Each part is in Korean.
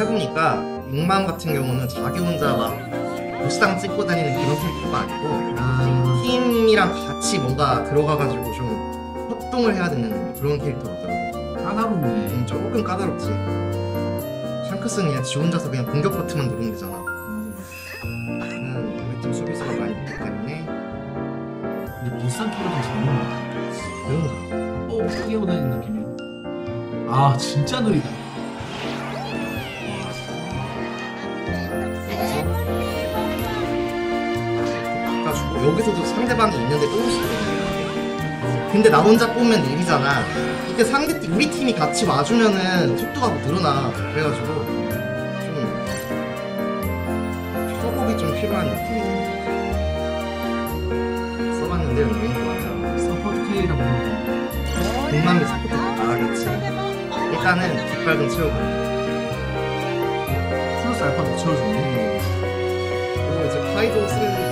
해보니까 잉맘 같은 경우는 자기 혼자 막 보스당 찍고 다니는 그런 캐릭터가 아니고 아, 팀이랑 같이 뭔가 들어가가지고 좀 협동을 해야 되는 그런 캐릭터더라고. 까다롭네. 음, 조금 까다롭지. 샹크스는 그냥 지 혼자서 그냥 공격 버튼만 누르면 되잖아. 음, 우리 팀 수비수가 많이 있기 때문에 근데 보스한 키가 좀 재밌네. 그런가. 어, 크게 오다니는 느낌이야. 아, 진짜 느리다. 여기서도 상대방이 있는데 수도 있는 근데 나 혼자 뽑으면 느리잖아. 이때 상대 팀, 우리 팀이 같이 와주면은 속도가 늘어나. 그래가지고 좀 협업이 좀 필요한 느낌이야. 써봤는데 은근히 좋아요. 서포트 K라고 부르는 공감이 서포트 아 그렇지. 일단은 깃발금 채우고 플러스 알파 붙여주네. 그리고 이제 쓸이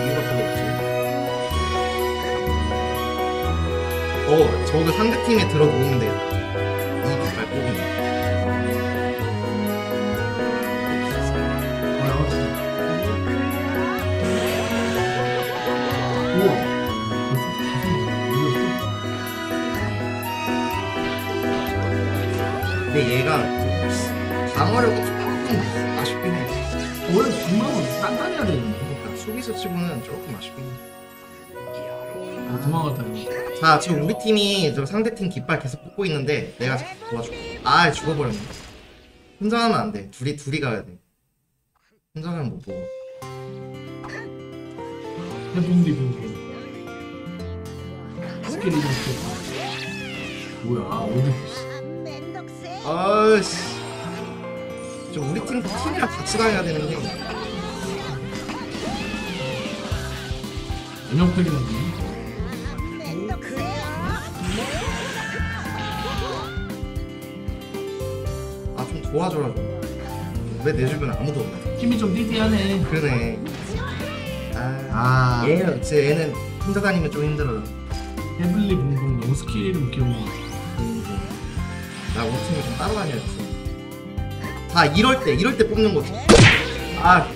어, 저거 상대팀에 들어 놓으면 돼. 이 깃발 뽑으면. 아? 근데 얘가 방어력이 조금 아쉽긴 해. 원래 중간은 단단해야 되는데. 그러니까 수비수 치고는 조금 아쉽긴 해. 아, 도망갔다, 이거. 자, 지금 우리 팀이 저 상대팀 깃발 계속 뽑고 있는데 내가 도와줄게. 아, 죽어버렸네. 혼자 하면 안 돼. 둘이, 둘이 가야 돼. 혼자 가면 못 보고. 해본 리본. 스킬이 좀 좋다. 뭐야, 오늘. 아씨. 좀 우리 팀 팀이랑 같이 다녀야 되는데. 운영팩이 나네. 도와줘라 좀. 왜내 주변에 아무도 없냐? 힘이 좀 띠띠하네. 그러네. 아, 아, 얘, 제 애는 혼자 다니면 좀 힘들어요. 헤블리 붕붕 너무 스킬 이름 귀여워. 나 우리 팀이 좀 따로 다녀야지. 자, 이럴 때, 이럴 때 뽑는 거지. 아,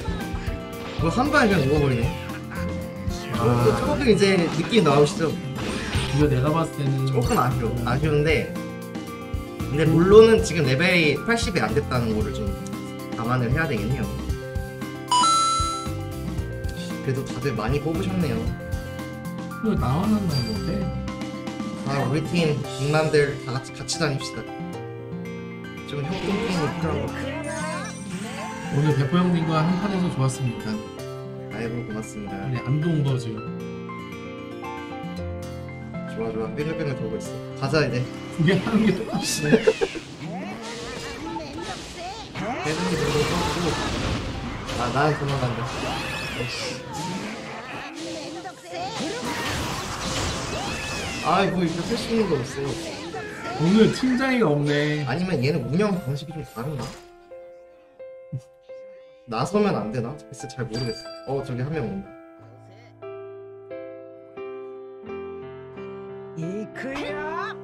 뭐한 방에 그냥 누워버리네. 아, 조금 이제 느낌 나오시죠? 이거 내가 봤을 때는 조금 아쉬워. 아쉬운데, 근데 물론은 지금 레벨이 80이 안 됐다는 거를 좀 감안을 해야 되겠네요. 그래도 다들 많이 뽑으셨네요. 이거 나와는 건 못해. 아, 우리 팀 빅맘들 다 같이 같이 다닙시다. 좀 필요한 것 같아요. 오늘 대포 형님과 한 판에서 좋았습니다. 아이고, 고맙습니다. 아니 안동 버즈. 좋아, 좋아. 삐글삐글 돌고 있어. 가자, 이제. 그게 하는 게 똑같이. 배드니 들고 떠고 아, 나는 도망간다. 아이, 뭐, 이거 할수 있는 거 없어. 오늘 팀장이가 없네. 아니면 얘는 운영 방식이 좀 다른가? 나서면 안 되나? 글쎄 잘 모르겠어. 어, 저기 한 명 온다. 이크야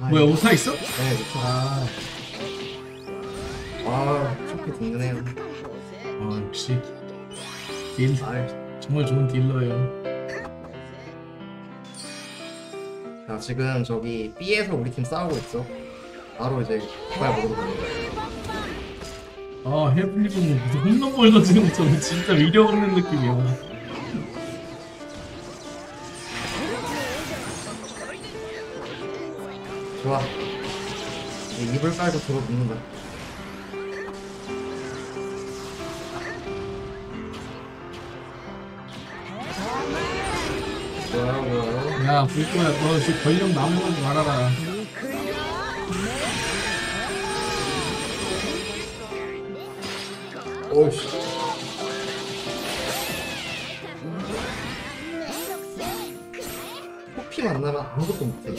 아, 뭐야 오타 있어? 네, 미쳐. 아, 아, 좋게 든든해요. 아 역시 딜 아이, 정말 좋은 딜러예요. 자, 지금 저기 B에서 우리 팀 싸우고 있어. 바로 이제 먹으러 가는 거야. 아 헤블리는 무슨 홈런볼 던지는 것처럼 진짜 위력 없는 느낌이야. 좋아. 이제 이불 깔고 들어 눕는 거야. 좋아요, 좋아요. 야 불거야 너 지금 권력 나무는 말아라. 오우씨. 호피 만나면 아무것도 못해.